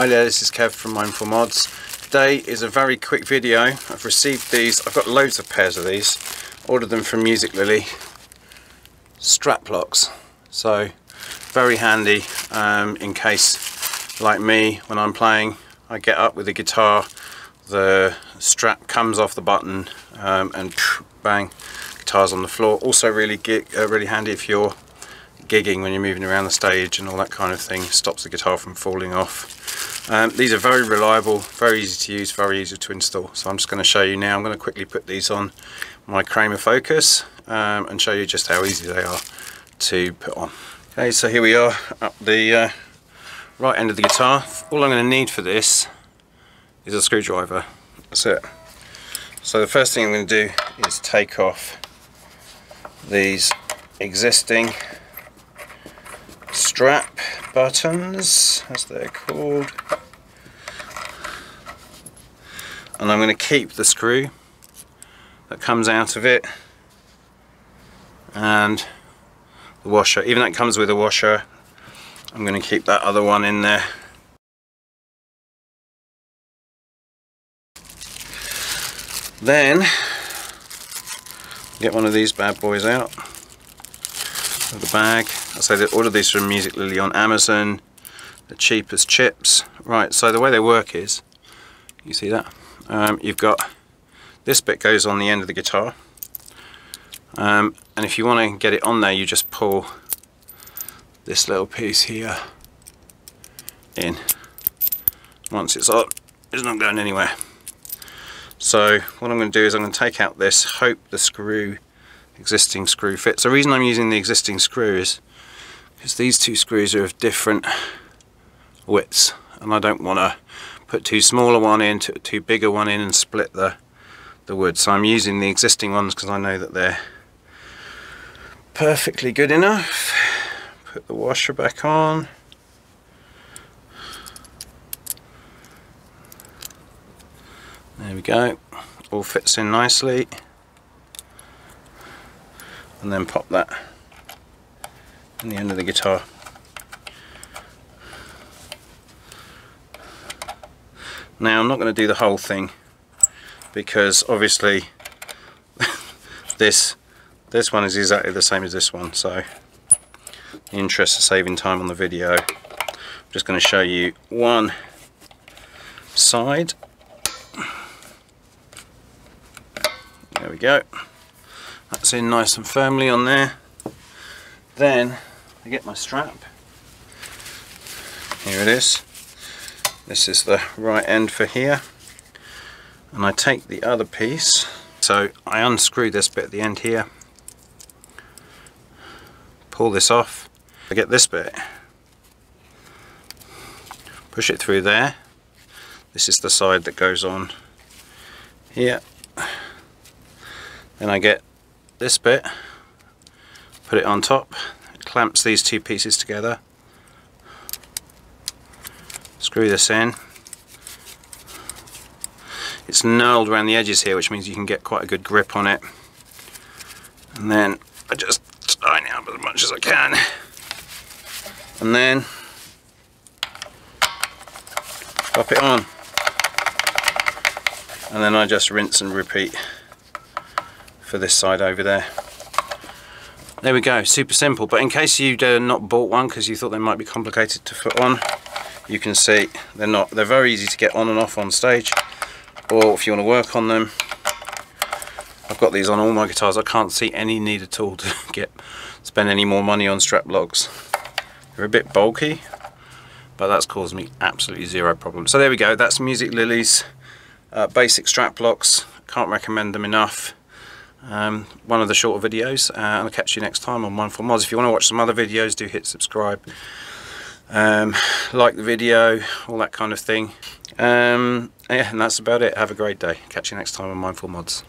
Hi there, this is Kev from Mindful Mods. Today is a very quick video. I've received these, I've got loads of pairs of these. Ordered them from Musiclily. Strap locks. So, very handy um, in case, like me, when I'm playing, I get up with the guitar, the strap comes off the button um, and bang, guitar's on the floor. Also really, uh, really handy if you're gigging when you're moving around the stage and all that kind of thing stops the guitar from falling off um, these are very reliable very easy to use very easy to install. So I'm just going to show you now. I'm going to quickly put these on my Kramer Focus um, and show you just how easy they are to put on. Okay so here we are up the uh, right end of the guitar. All I'm going to need for this is a screwdriver. That's it. So the first thing I'm going to do is take off these existing strap buttons as they're called and I'm going to keep the screw that comes out of it and the washer even though it comes with a washer I'm going to keep that other one in there then get one of these bad boys out of the bag. I say that ordered these from Musiclily on Amazon. The cheapest chips. Right, so the way they work is, you see that? Um, you've got, this bit goes on the end of the guitar. Um, and if you want to get it on there, you just pull this little piece here in. Once it's on, it's not going anywhere. So what I'm going to do is I'm going to take out this, hope the screw existing screw fits. The reason I'm using the existing screw is because these two screws are of different widths and I don't want to put too smaller one in, too bigger one in and split the, the wood. So I'm using the existing ones because I know that they're perfectly good enough. Put the washer back on. There we go, all fits in nicely and then pop that in the end of the guitar. Now I'm not going to do the whole thing because obviously this this one is exactly the same as this one so in interest of saving time on the video I'm just going to show you one side. There we go. That's in nice and firmly on there. Then I get my strap. Here it is this is the right end for here. And I take the other piece. So I unscrew this bit at the end here. Pull this off. I get this bit. Push it through there. This is the side that goes on here. Then I get this bit, put it on top, it clamps these two pieces together, screw this in. It's knurled around the edges here which means you can get quite a good grip on it. And then I just tighten it up as much as I can. And then pop it on. And then I just rinse and repeat for this side over there. There we go, super simple. But in case you'd uh, not bought one because you thought they might be complicated to put on, you can see they're not. They're very easy to get on and off on stage. Or if you want to work on them, I've got these on all my guitars. I can't see any need at all to get spend any more money on strap locks. They're a bit bulky, but that's caused me absolutely zero problem. So there we go. That's Musiclily's uh, basic strap locks. Can't recommend them enough um, one of the shorter videos uh, and I'll catch you next time on Mindful Mods. If you want to watch some other videos do hit subscribe, um, like the video, all that kind of thing. Um, yeah, and that's about it. Have a great day. Catch you next time on Mindful Mods.